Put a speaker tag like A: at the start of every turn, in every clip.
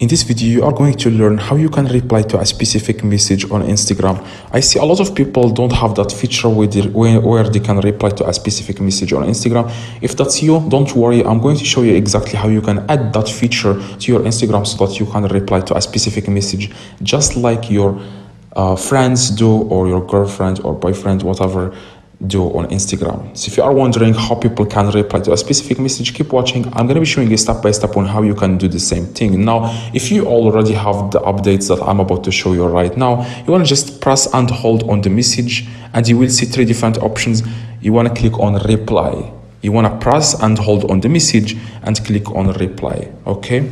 A: In this video, you are going to learn how you can reply to a specific message on Instagram. I see a lot of people don't have that feature where they, where they can reply to a specific message on Instagram. If that's you, don't worry. I'm going to show you exactly how you can add that feature to your Instagram so that you can reply to a specific message, just like your uh, friends do or your girlfriend or boyfriend, whatever do on Instagram. So if you are wondering how people can reply to a specific message, keep watching. I'm going to be showing you step by step on how you can do the same thing. Now, if you already have the updates that I'm about to show you right now, you want to just press and hold on the message and you will see three different options. You want to click on reply. You want to press and hold on the message and click on reply. Okay.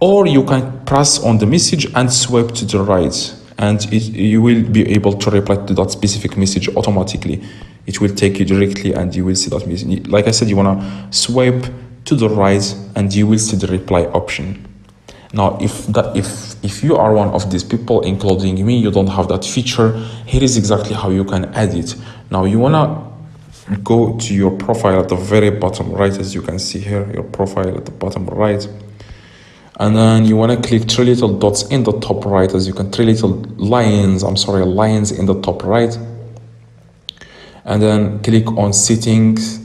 A: Or you can press on the message and swipe to the right and it, you will be able to reply to that specific message automatically. It will take you directly and you will see that message. Like I said, you want to swipe to the right and you will see the reply option. Now, if that if if you are one of these people, including me, you don't have that feature, here is exactly how you can add it. Now, you wanna go to your profile at the very bottom right, as you can see here, your profile at the bottom right and then you want to click three little dots in the top right as you can three little lines i'm sorry lines in the top right. And then click on settings.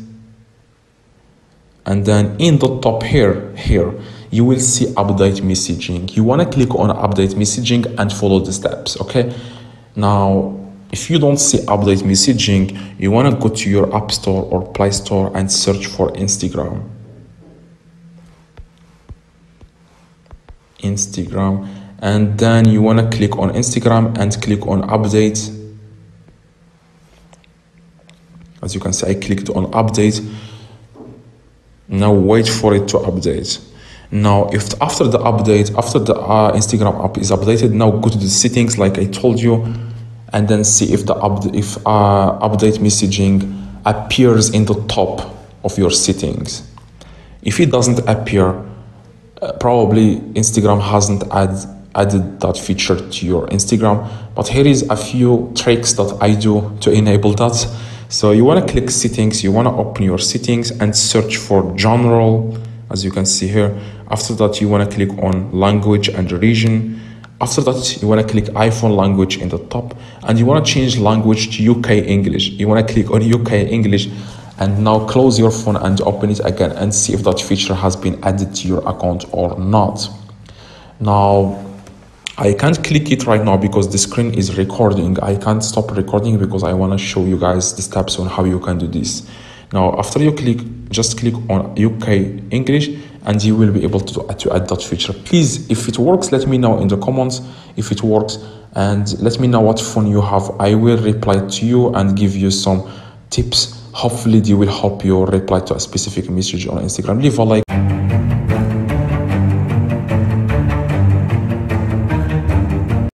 A: And then in the top here here you will see update messaging. You want to click on update messaging and follow the steps okay? Now if you don't see update messaging you want to go to your app store or play store and search for instagram Instagram. And then you want to click on Instagram and click on update. As you can see I clicked on update. Now wait for it to update. Now if after the update after the uh, Instagram app is updated now go to the settings like I told you and then see if the up, if uh, update messaging appears in the top of your settings. If it doesn't appear probably Instagram hasn't add, added that feature to your Instagram, but here is a few tricks that I do to enable that. So you want to click settings, you want to open your settings and search for general, as you can see here. After that, you want to click on language and region. After that, you want to click iPhone language in the top and you want to change language to UK English. You want to click on UK English and now close your phone and open it again and see if that feature has been added to your account or not. Now I can't click it right now because the screen is recording. I can't stop recording because I want to show you guys the steps on how you can do this. Now after you click just click on UK English and you will be able to, to add that feature. Please if it works let me know in the comments if it works. And let me know what phone you have. I will reply to you and give you some tips hopefully they will help you reply to a specific message on instagram. Leave a like